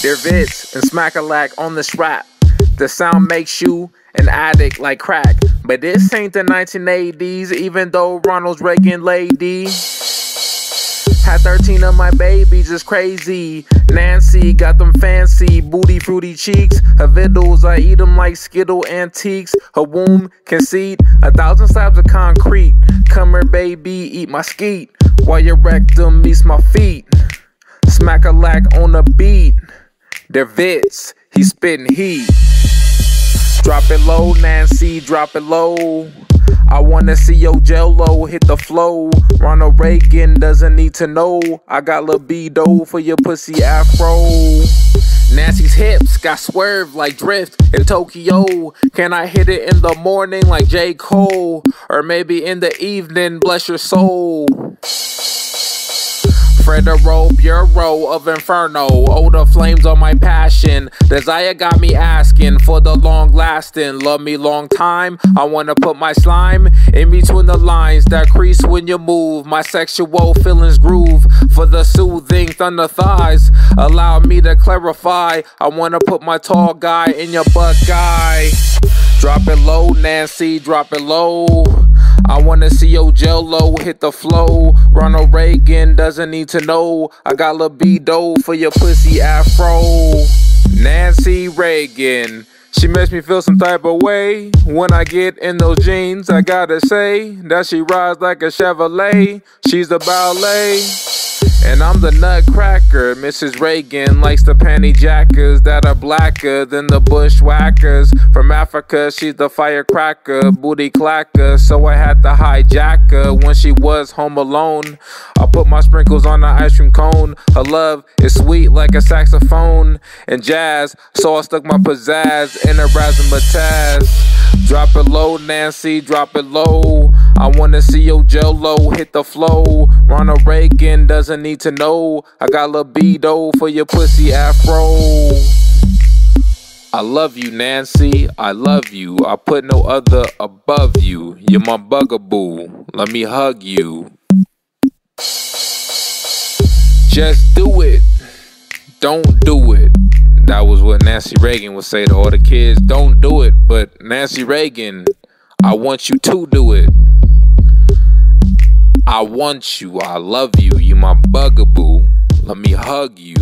Der Witz and smack a lack on the rap. The sound makes you an addict like crack. But this ain't the 1980s, even though Ronald Reagan lady. Had 13 of my babies, it's crazy. Nancy got them fancy, booty fruity cheeks. Her vittles, I eat them like Skittle antiques. Her womb concede a thousand slabs of concrete. Come here, baby, eat my skeet. While your rectum meets my feet. Smack a lack on the beat. Der Witz, he spitting heat. Drop it low, Nancy, drop it low. I wanna see your jello hit the flow. Ronald Reagan doesn't need to know. I got libido for your pussy afro. Nancy's hips got swerved like drift in Tokyo. Can I hit it in the morning like J. Cole? Or maybe in the evening, bless your soul. Fredero Bureau of Inferno. Oh, the flames on my passion. Desire got me asking for the long lasting. Love me long time. I wanna put my slime in between the lines that crease when you move. My sexual feelings groove for the soothing thunder thighs. Allow me to clarify. I wanna put my tall guy in your butt guy. Drop it low, Nancy, drop it low. I wanna see your jello hit the flow. Ronald Reagan doesn't need to know. I got libido for your pussy afro. Nancy Reagan. She makes me feel some type of way when I get in those jeans. I gotta say that she rides like a Chevrolet. She's the ballet. And I'm the nutcracker. Mrs. Reagan likes the panty jackers that are blacker than the bushwhackers. From Africa, she's the firecracker, booty clacker. So I had to hijack her when she was home alone. I put my sprinkles on the ice cream cone. Her love is sweet like a saxophone and jazz. So I stuck my pizzazz in a razzmatazz. Drop it low, Nancy, drop it low. I wanna see your jello hit the flow. Ronald Reagan doesn't need to know. I got libido for your pussy afro. I love you, Nancy. I love you. I put no other above you. You're my bugaboo. Let me hug you. Just do it. Don't do it. That was what Nancy Reagan would say to all the kids. Don't do it. But Nancy Reagan, I want you to do it. I want you. I love you. You my bugaboo. Let me hug you.